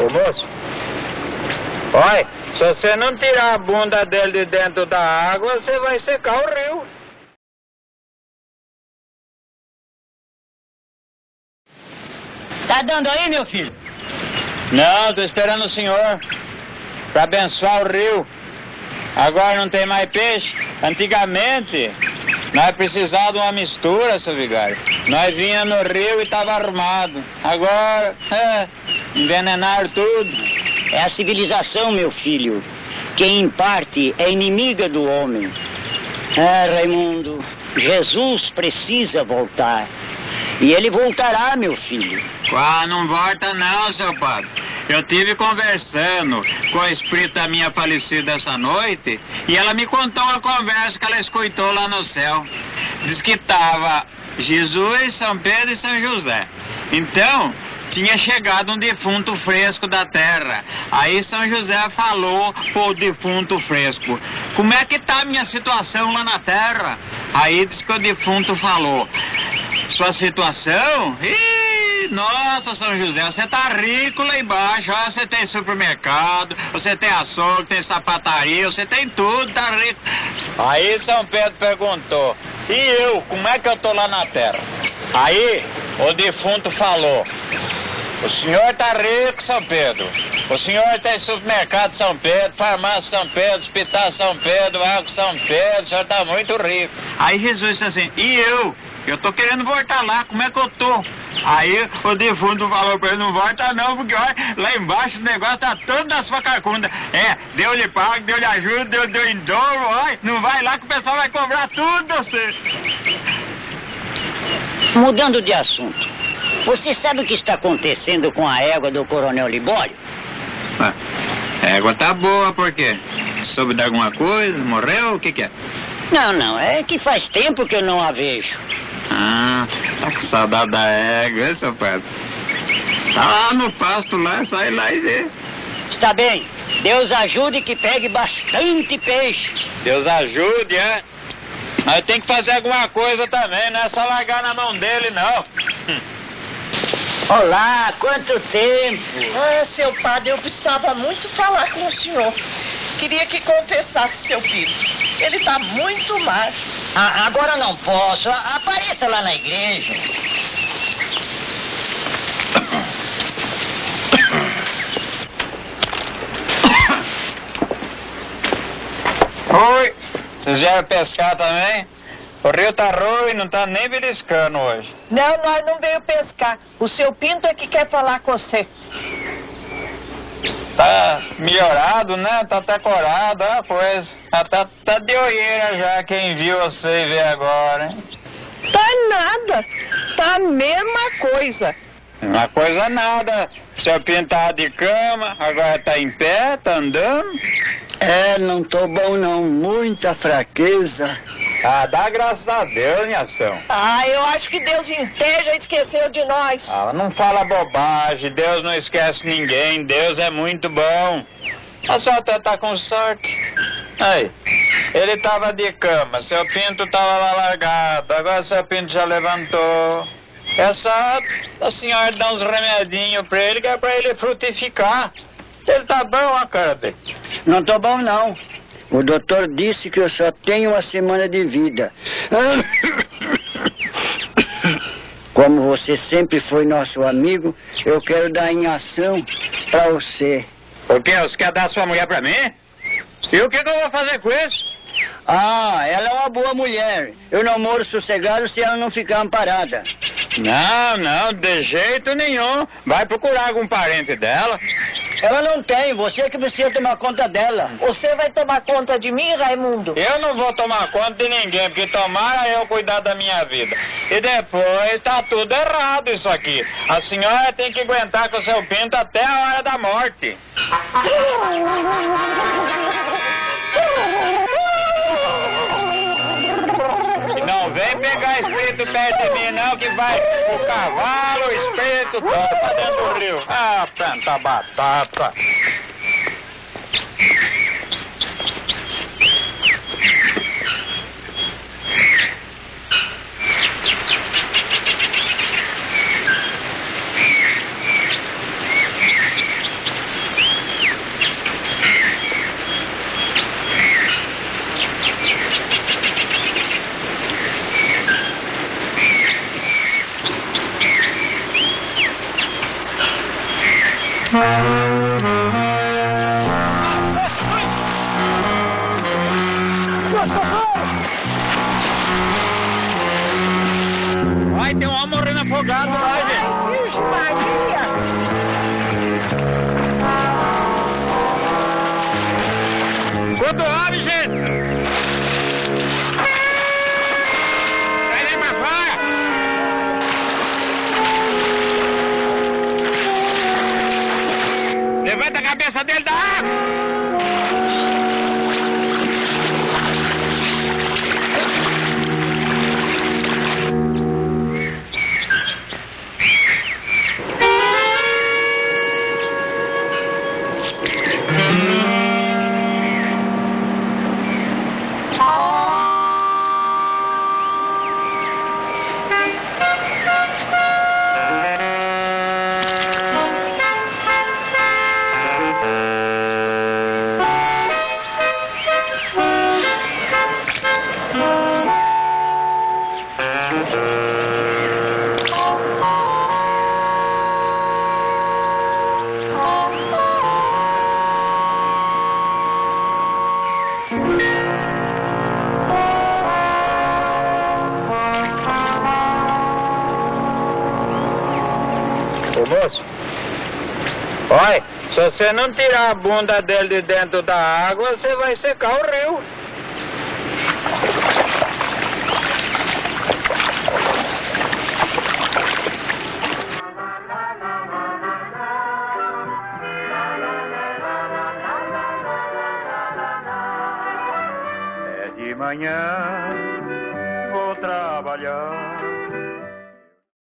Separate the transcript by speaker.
Speaker 1: Ô moço, olha, se você não tirar a bunda dele de dentro da água, você vai secar o rio.
Speaker 2: Tá dando aí, meu filho?
Speaker 1: Não, tô esperando o senhor para abençoar o rio. Agora não tem mais peixe. Antigamente, nós precisávamos de uma mistura, seu vigário. Nós vinha no rio e tava armado. Agora, é, envenenaram tudo.
Speaker 2: É a civilização, meu filho, que em parte é inimiga do homem. Ah, Raimundo, Jesus precisa voltar. E ele voltará, meu filho.
Speaker 1: Ah, não volta não, seu padre. Eu tive conversando com a espírita minha falecida essa noite e ela me contou uma conversa que ela escutou lá no céu. Diz que tava Jesus, São Pedro e São José. Então, tinha chegado um defunto fresco da terra. Aí São José falou pro defunto fresco: Como é que tá a minha situação lá na terra? Aí diz que o defunto falou: Sua situação? Ih, nossa, São José, você tá rico lá embaixo. Ó, você tem supermercado, você tem açougue, tem sapataria, você tem tudo, tá rico. Aí São Pedro perguntou: E eu, como é que eu tô lá na terra? Aí o defunto falou: O senhor tá rico, São Pedro. O senhor tem supermercado São Pedro, farmácia São Pedro, hospital São Pedro, água São Pedro, o senhor tá muito rico. Aí Jesus disse assim: E eu? Eu tô querendo voltar lá, como é que eu tô? Aí o defunto falou pra ele, não volta não, porque olha, lá embaixo o negócio tá todo na sua carcunda. É, deu-lhe pago, deu-lhe ajuda, deu, deu em dobro, olha, não vai lá que o pessoal vai cobrar tudo você.
Speaker 2: Mudando de assunto, você sabe o que está acontecendo com a égua do Coronel Libório?
Speaker 1: Ah, a égua tá boa, por quê? Soube de alguma coisa? Morreu? O que que é?
Speaker 2: Não, não, é que faz tempo que eu não a vejo.
Speaker 1: Ah, tá com saudade da égua, hein, seu Pedro? Tá lá no pasto lá, sai lá e vê.
Speaker 2: Está bem, Deus ajude que pegue bastante peixe.
Speaker 1: Deus ajude, é? Mas tem que fazer alguma coisa também, não é só largar na mão dele, não.
Speaker 2: Olá, quanto tempo!
Speaker 3: Ah, seu padre, eu precisava muito falar com o senhor. Queria que confessasse seu filho. Ele está muito mal.
Speaker 2: Ah, agora não posso. Apareça lá na igreja.
Speaker 1: Oi, vocês vieram pescar também? O rio tá ruim, não tá nem beliscando hoje.
Speaker 3: Não, nós não veio pescar. O seu Pinto é que quer falar com você.
Speaker 1: Tá melhorado, né? Tá até corado. Ah, tá, tá de olheira já, quem viu você vê agora, hein?
Speaker 3: Tá nada. Tá a mesma coisa.
Speaker 1: Uma coisa nada. Seu pinto tava de cama, agora tá em pé, tá andando.
Speaker 2: É, não tô bom não. Muita fraqueza.
Speaker 1: Ah, dá graças a Deus, minha ação.
Speaker 3: Ah, eu acho que Deus inteiro já esqueceu de nós.
Speaker 1: Ah, não fala bobagem, Deus não esquece ninguém, Deus é muito bom. A senhora até tá com sorte. Aí, ele tava de cama, seu pinto tava lá largado, agora seu pinto já levantou. É só a senhora dar uns remedinhos pra ele, que é pra ele frutificar. Ele tá bom, a cara dele.
Speaker 2: Não tô bom não. O doutor disse que eu só tenho uma semana de vida. Como você sempre foi nosso amigo, eu quero dar em ação pra você.
Speaker 1: O quê? Você quer dar sua mulher pra mim? E o que, que eu vou fazer com isso?
Speaker 2: Ah, ela é uma boa mulher. Eu não moro sossegado se ela não ficar amparada.
Speaker 1: Não, não, de jeito nenhum. Vai procurar algum parente dela.
Speaker 2: Ela não tem, você que precisa tomar conta dela.
Speaker 3: Você vai tomar conta de mim, Raimundo?
Speaker 1: Eu não vou tomar conta de ninguém, porque tomara eu cuidar da minha vida. E depois tá tudo errado isso aqui. A senhora tem que aguentar com o seu pinto até a hora da morte. pegar espírito perto de mim, não, que vai o cavalo, o espírito, todo pra dentro do rio. Ah, planta batata. Ai, tem um homem morrendo afogado lá, gente.
Speaker 3: Virgem Maria!
Speaker 1: Quanto homem, gente? Levanta a cabeça dele da olha, se você não tirar a bunda dele de dentro da água, você vai secar o rio. É de manhã, vou trabalhar